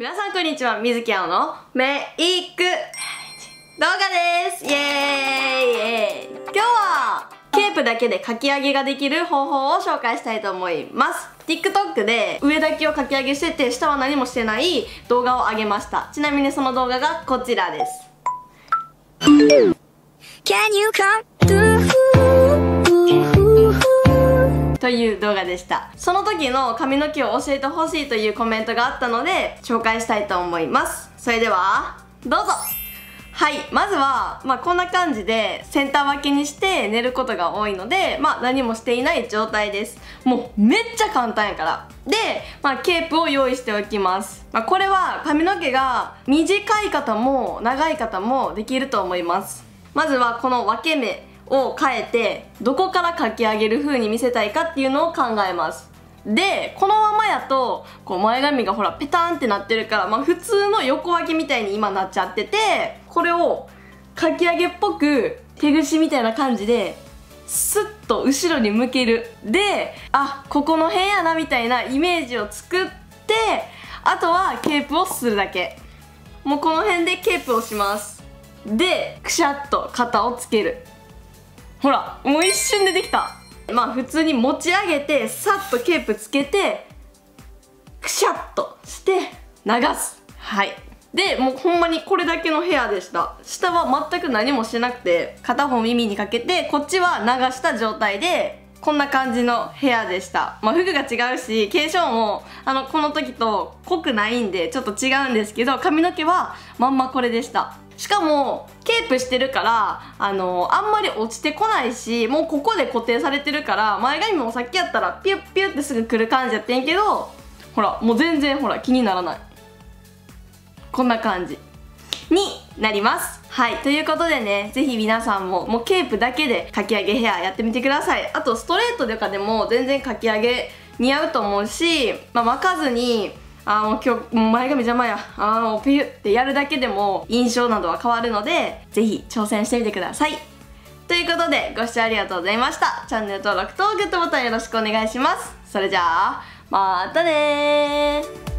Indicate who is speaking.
Speaker 1: 皆さんこんにちは、みずきあおのメイク動画です。イエーイ。今日はケープだけでかき上げができる方法を紹介したいと思います。TikTok で上だけをかき上げしてて下は何もしてない動画を上げました。ちなみにその動画がこちらです。という動画でした。その時の髪の毛を教えてほしいというコメントがあったので紹介したいと思います。それではどうぞ。はいまずは、まあ、こんな感じでセンター分けにして寝ることが多いので、まあ、何もしていない状態です。もうめっちゃ簡単やから。で、まあ、ケープを用意しておきます、まあ、これは髪の毛が短い方も長い方もできると思います。まずはこの分け目。を変えてどこから書き上げる風に見せたいかっていうのを考えます。でこのままやとこう前髪がほらペタンってなってるから、まあ、普通の横分けみたいに今なっちゃっててこれをかき上げっぽく手ぐしみたいな感じでスッと後ろに向ける。であここの辺やなみたいなイメージを作ってあとはケープをするだけ。もうこの辺でケープをします。でくしゃっと型をつける。ほらもう一瞬でできた。まあ普通に持ち上げてさっとケープつけてくしゃっとして流す。はい。でもうほんまにこれだけのヘアでした。下は全く何もしてなくて片方耳にかけてこっちは流した状態でこんな感じのヘアでした。まあ服が違うし化粧もあのこの時と濃くないんでちょっと違うんですけど髪の毛はまんまこれでしたしかもケープしてるからあのあんまり落ちてこないしもうここで固定されてるから前髪もさっきやったらピュッピュッってすぐ来る感じやってんけどほらもう全然ほら気にならない。こんな感じ。になります。はい。ということでねぜひ皆さんももうケープだけでかき上げヘアやってみてください。あとストレートとかでも全然かき上げ似合うと思うし、まあ、巻かずにあもう今日前髪邪魔や。あもうピュってやるだけでも印象などは変わるのでぜひ挑戦してみてください。ということでご視聴ありがとうございました。チャンネル登録とグッドボタンよろしくお願いします。それじゃあまたね